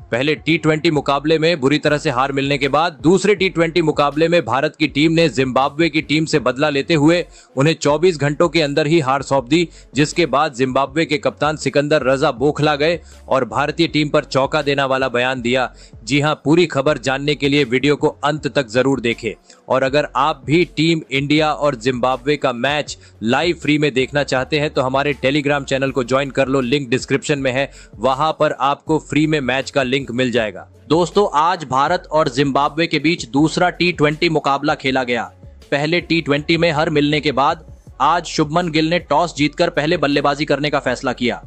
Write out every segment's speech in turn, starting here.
पहले टी मुकाबले में बुरी तरह से हार मिलने के बाद दूसरे टी मुकाबले में भारत की टीम ने जिम्बाब्वे की टीम से बदला लेते हुए उन्हें 24 घंटों के अंदर ही हार सौंप दी, जिसके बाद जिम्बाब्वे के कप्तान सिकंदर रजा बोखला गए और भारतीय टीम पर चौका देना वाला बयान दिया। जी हाँ, पूरी खबर जानने के लिए वीडियो को अंत तक ज़रूर देखें। और अगर आप भी टीम इंडिया और जिम्बाब्वे का मैच लाइव फ्री में देखना चाहते हैं तो हमारे टेलीग्राम चैनल को ज्वाइन कर लो। लिंक डिस्क्रिप्शन में है। वहाँ पर आपको फ्री में मैच का लिंक मिल जाएगा। दोस्तों, आज भारत और जिम्बाब्वे के बीच दूसरा टी मुकाबला खेला गया। पहले टी में हर मिलने के बाद आज शुभमन गिल ने टॉस जीतकर पहले बल्लेबाजी करने का फैसला किया।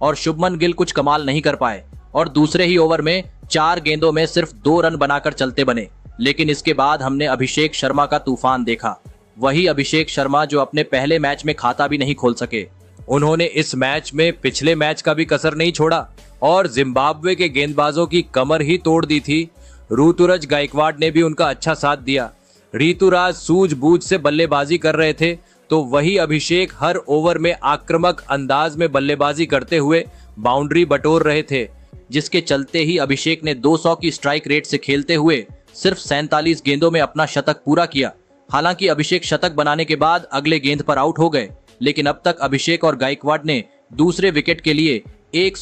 और शुभमन गिल कुछ कमाल नहीं कर पाए। और दूसरे ही ओवर में चार गेंदों में सिर्फ़ दो रन बनाकर चलते बने, लेकिन इसके बाद हमने अभिषेक शर्मा का तूफ़ान देखा। वही अभिषेक शर्मा जो अपने पहले मैच में खाता भी नहीं खोल सके। उन्होंने इस मैच में पिछले मैच का भी कसर नहीं छोड़ा और जिम्बाब्वे के गेंदबाजों की कमर ही तोड़ दी थी। ऋतुराज गायकवाड़ ने भी उनका अच्छा साथ दिया। ऋतुराज सूझबूझ से बल्लेबाजी कर रहे थे तो वही अभिषेक हर ओवर में आक्रामक अंदाज में बल्लेबाजी करते हुए बाउंड्री बटोर रहे थे। जिसके चलते ही अभिषेक ने 200 की स्ट्राइक रेट से खेलते हुए सिर्फ़ सैतालीस गेंदों में अपना शतक पूरा किया। हालाँकि अभिषेक शतक बनाने के बाद अगले गेंद पर आउट हो गए, लेकिन अब तक अभिषेक और गायकवाड़ ने दूसरे विकेट के लिए एक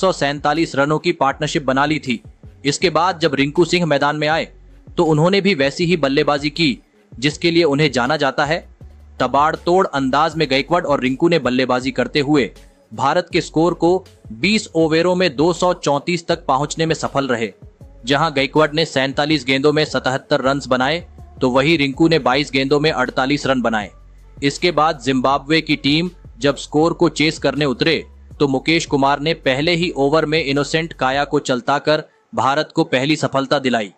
रनों की पार्टनरशिप बना ली थी। इसके बाद जब रिंकू सिंह मैदान में आए तो उन्होंने भी वैसी ही बल्लेबाजी की, जिसके लिए उन्हें जाना जाता है। तबाड़ तोड़ अंदाज में गायकवाड़ और रिंकू ने बल्लेबाजी करते हुए भारत के स्कोर को 20 ओवरों में 234 तक पहुँचने में सफल रहे। जहाँ गायकवाड़ ने सैतालीस गेंदों में 77 रन बनाए तो वही रिंकू ने 22 गेंदों में 48 रन बनाए। इसके बाद जिम्बाब्वे की टीम जब स्कोर को चेस करने उतरे तो मुकेश कुमार ने पहले ही ओवर में इनोसेंट काया को चलता कर भारत को पहली सफलता दिलाई।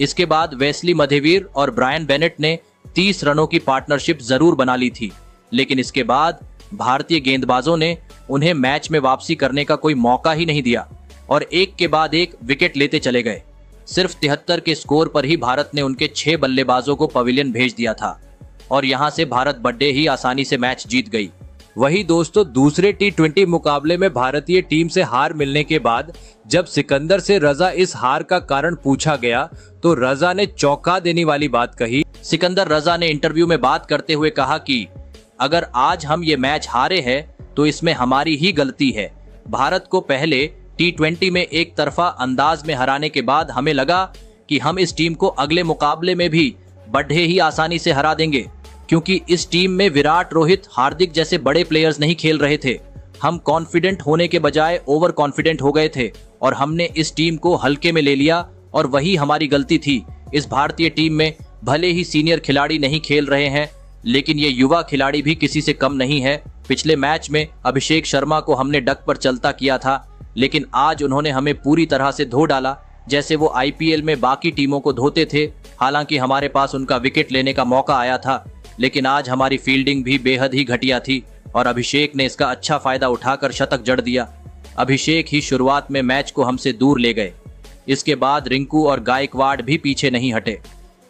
इसके बाद वेस्ली मधेवीर और ब्रायन बेनेट ने 30 रनों की पार्टनरशिप ज़रूर बना ली थी। लेकिन इसके बाद भारतीय गेंदबाजों ने उन्हें मैच में वापसी करने का कोई मौका ही नहीं दिया और एक के बाद एक विकेट लेते चले गए। सिर्फ़ तिहत्तर के स्कोर पर ही भारत ने उनके छह बल्लेबाजों को पवेलियन भेज दिया था और यहाँ से भारत बड्डे ही आसानी से मैच जीत गई। वही दोस्तों, दूसरे टी मुकाबले में भारतीय टीम से हार मिलने के बाद जब सिकंदर से रजा इस हार का कारण पूछा गया तो रजा ने चौंका देने वाली बात कही। सिकंदर रजा ने इंटरव्यू में बात करते हुए कहा कि, अगर आज हम ये मैच हारे हैं तो इसमें हमारी ही गलती है। भारत को पहले टी ट्वेंटी में एक तरफा अंदाज में हराने के बाद हमें लगा कि हम इस टीम को अगले मुकाबले में भी बढ़े ही आसानी से हरा देंगे, क्योंकि इस टीम में विराट रोहित हार्दिक जैसे बड़े प्लेयर्स नहीं खेल रहे थे। हम कॉन्फिडेंट होने के बजाय ओवर कॉन्फिडेंट हो गए थे और हमने इस टीम को हल्के में ले लिया और वही हमारी गलती थी। इस भारतीय टीम में भले ही सीनियर खिलाड़ी नहीं खेल रहे हैं, लेकिन ये युवा खिलाड़ी भी किसी से कम नहीं है। पिछले मैच में अभिषेक शर्मा को हमने डक पर चलता किया था, लेकिन आज उन्होंने हमें पूरी तरह से धो डाला, जैसे वो आईपीएल में बाकी टीमों को धोते थे। हालाँकि हमारे पास उनका विकेट लेने का मौका आया था, लेकिन आज हमारी फील्डिंग भी बेहद ही घटिया थी और अभिषेक ने इसका अच्छा फ़ायदा उठाकर शतक जड़ दिया। अभिषेक ही शुरुआत में मैच को हमसे दूर ले गए। इसके बाद रिंकू और गायकवाड़ भी पीछे नहीं हटे।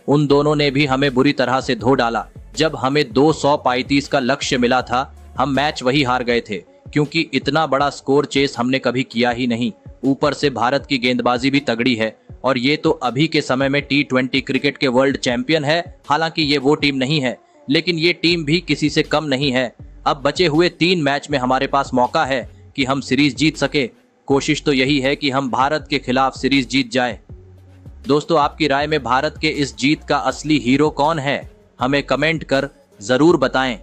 उन दोनों ने भी हमें बुरी तरह से धो डाला, जब हमें दो सौ पैंतीस का लक्ष्य मिला था हम मैच वही हार गए थे, क्योंकि इतना बड़ा स्कोर चेस हमने कभी किया ही नहीं। ऊपर से भारत की गेंदबाजी भी तगड़ी है, और ये तो अभी के समय में टी ट्वेंटी क्रिकेट के वर्ल्ड चैंपियन है। हालाँकि ये वो टीम नहीं है, लेकिन ये टीम भी किसी से कम नहीं है। अब बचे हुए तीन मैच में हमारे पास मौका है कि हम सीरीज़ जीत सके। कोशिश तो यही है कि हम भारत के खिलाफ सीरीज़ जीत जाए। दोस्तों, आपकी राय में भारत के इस जीत का असली हीरो कौन है? हमें कमेंट कर ज़रूर बताएँ।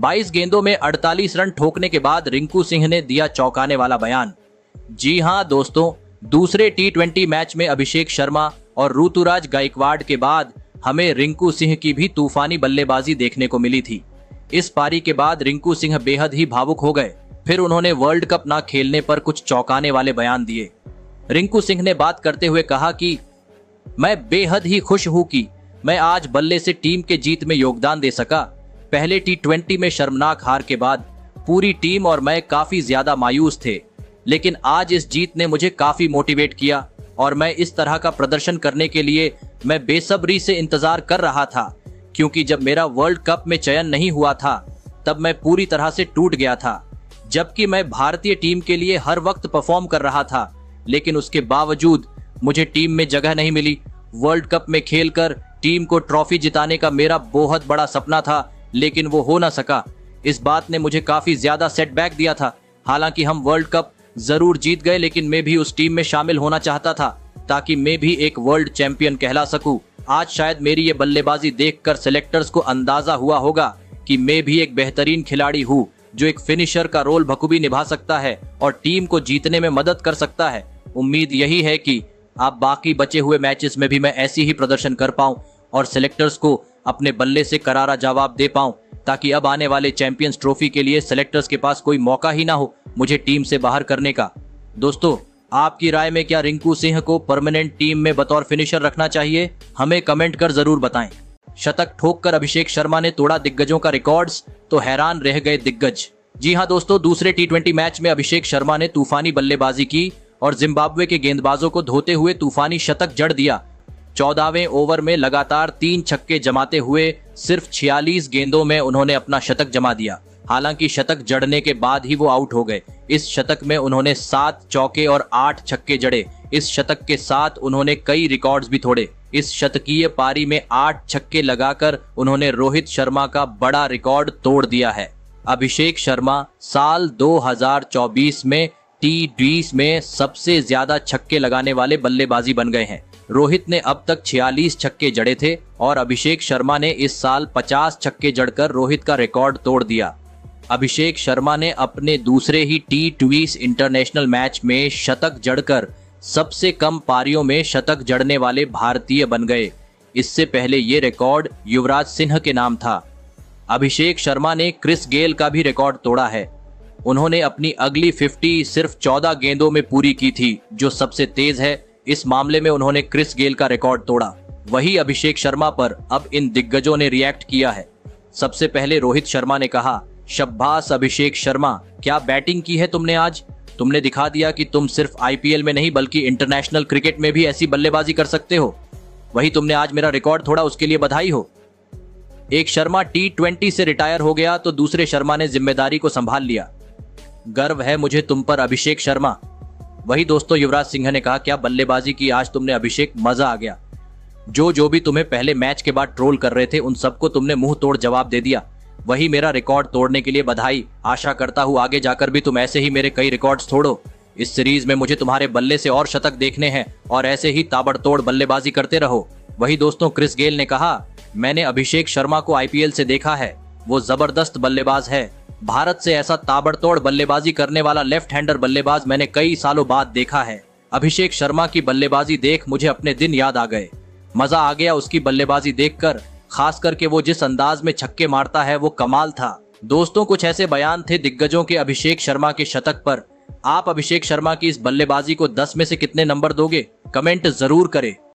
22 गेंदों में 48 रन ठोकने के बाद रिंकू सिंह ने दिया चौंकाने वाला बयान। जी हाँ, दोस्तों, दूसरे टी मैच में अभिषेक शर्मा और ऋतुराज गायकवाड़ के बाद हमें रिंकू सिंह की भी तूफानी बल्लेबाजी देखने को मिली थी। इस पारी के बाद रिंकू सिंह बेहद ही भावुक हो गए। फिर उन्होंने वर्ल्ड कप ना खेलने पर कुछ चौंकाने वाले बयान दिए। रिंकू सिंह ने बात करते हुए कहा कि, मैं बेहद ही खुश हूँ कि मैं आज बल्ले से टीम के जीत में योगदान दे सका। पहले टी में शर्मनाक हार के बाद पूरी टीम और मैं काफ़ी ज़्यादा मायूस थे। लेकिन आज इस जीत ने मुझे काफ़ी मोटिवेट किया और मैं इस तरह का प्रदर्शन करने के लिए मैं बेसब्री से इंतज़ार कर रहा था, क्योंकि जब मेरा वर्ल्ड कप में चयन नहीं हुआ था, तब मैं पूरी तरह से टूट गया था। जबकि मैं भारतीय टीम के लिए हर वक्त परफॉर्म कर रहा था, लेकिन उसके बावजूद मुझे टीम में जगह नहीं मिली। वर्ल्ड कप में खेलकर टीम को ट्रॉफी जिताने का मेरा बहुत बड़ा सपना था लेकिन वो हो ना सका। इस बात ने मुझे काफ़ी ज़्यादा सेटबैक दिया था। हालाँकि हम वर्ल्ड कप ज़रूर जीत गए, लेकिन मैं भी उस टीम में शामिल होना चाहता था, ताकि मैं भी एक वर्ल्ड चैंपियन कहला सकूँ। आज शायद मेरी ये बल्लेबाजी देखकर सिलेक्टर्स को अंदाज़ा हुआ होगा कि मैं भी एक बेहतरीन खिलाड़ी हूँ, जो एक फिनिशर का रोल बखूबी निभा सकता है और टीम को जीतने में मदद कर सकता है। उम्मीद यही है कि आप बाकी बचे हुए मैचेस में भी मैं ऐसी ही प्रदर्शन कर पाऊँ और सिलेक्टर्स को अपने बल्ले से करारा जवाब दे पाऊँ, ताकि अब आने वाले चैंपियंस ट्रॉफी के लिए सिलेक्टर्स के पास कोई मौका ही ना हो मुझे टीम से बाहर करने का। दोस्तों, आपकी राय में क्या रिंकू सिंह को परमानेंट टीम में बतौर फिनिशर रखना चाहिए, हमें कमेंट कर ज़रूर बताएँ। शतक ठोक कर अभिषेक शर्मा ने तोड़ा दिग्गजों का रिकॉर्ड्स तो हैरान रह गए दिग्गज। जी हाँ दोस्तों, दूसरे टी मैच में अभिषेक शर्मा ने तूफानी बल्लेबाजी की, और जिम्बाब्वे के गेंदबाजों को धोते हुए तूफानी शतक जड़ दिया। चौदहवें ओवर में लगातार तीन छक्के जमाते हुए सिर्फ़ छियालीस गेंदों में उन्होंने अपना शतक जमा दिया। हालाँकि शतक जड़ने के बाद ही वो आउट हो गए। इस शतक में उन्होंने सात चौके और आठ छक्के जड़े। इस शतक के साथ उन्होंने कई रिकॉर्ड्स भी तोड़े। इस शतकीय पारी में आठ छक्के लगाकर उन्होंने रोहित शर्मा का बड़ा रिकॉर्ड तोड़ दिया है। अभिषेक शर्मा साल 2024 में टी में सबसे ज़्यादा छक्के लगाने वाले बल्लेबाजी बन गए हैं। रोहित ने अब तक 46 छक्के जड़े थे और अभिषेक शर्मा ने इस साल 50 छक्के जड़कर रोहित का रिकॉर्ड तोड़ दिया। अभिषेक शर्मा ने अपने दूसरे ही टी ट्वीस इंटरनेशनल मैच में शतक जड़कर, सबसे कम पारियों में शतक जड़ने वाले भारतीय बन गए। इससे पहले ये रिकॉर्ड युवराज सिंह के नाम था। अभिषेक शर्मा ने क्रिस गेल का भी रिकॉर्ड तोड़ा है। उन्होंने अपनी अगली 50 सिर्फ़ 14 गेंदों में पूरी की थी, जो सबसे तेज है इस मामले में उन्होंने क्रिस गेल का रिकॉर्ड तोड़ा। वही अभिषेक शर्मा पर अब इन दिग्गजों ने रिएक्ट किया है। सबसे पहले रोहित शर्मा ने कहा, शब्बास, अभिषेक शर्मा, क्या बैटिंग की है तुमने आज? तुमने दिखा दिया कि तुम सिर्फ़ आईपीएल में नहीं, बल्कि इंटरनेशनल क्रिकेट में भी ऐसी बल्लेबाजी कर सकते हो। वही तुमने आज मेरा रिकॉर्ड थोड़ा उसके लिए बधाई हो। एक शर्मा टी ट्वेंटी से रिटायर हो गया तो दूसरे शर्मा ने ज़िम्मेदारी को संभाल लिया। गर्व है मुझे तुम पर, अभिषेक शर्मा। वही दोस्तों युवराज सिंह ने कहा, क्या बल्लेबाजी की आज तुमने अभिषेक? मज़ा आ गया। जो जो भी तुम्हें पहले मैच के बाद ट्रोल कर रहे थे, उन सबको तुमने मुँह तोड़ जवाब दे दिया। वही मेरा रिकॉर्ड तोड़ने के लिए बधाई। आशा करता हूँ आगे जाकर भी तुम ऐसे ही मेरे कई रिकॉर्ड्स तोड़ो इस सीरीज़ में मुझे तुम्हारे बल्ले से और शतक देखने हैं, और ऐसे ही ताबड़तोड़ बल्लेबाजी करते रहो। वही दोस्तों क्रिस गेल ने कहा, मैंने अभिषेक शर्मा को आईपीएल से देखा है। वो ज़बरदस्त बल्लेबाज है। भारत से ऐसा ताबड़तोड़ बल्लेबाजी करने वाला लेफ़्ट हैंडर बल्लेबाज मैंने कई सालों बाद देखा है। अभिषेक शर्मा की बल्लेबाजी देख मुझे अपने दिन याद आ गए। मज़ा आ गया उसकी बल्लेबाजी देखकर, खास करके वो जिस अंदाज में छक्के मारता है वो कमाल था। दोस्तों, कुछ ऐसे बयान थे दिग्गजों के अभिषेक शर्मा के शतक पर। आप अभिषेक शर्मा की इस बल्लेबाजी को 10 में से कितने नंबर दोगे? कमेंट ज़रूर करें।